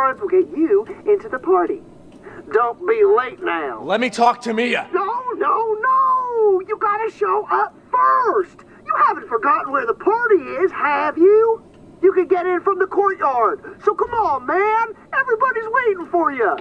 cards will get you into the party. Don't be late now. Let me talk to Mia. No, no, no! You gotta show up first! You haven't forgotten where the party is, have you? You can get in from the courtyard. So come on, man! Everybody's waiting for you!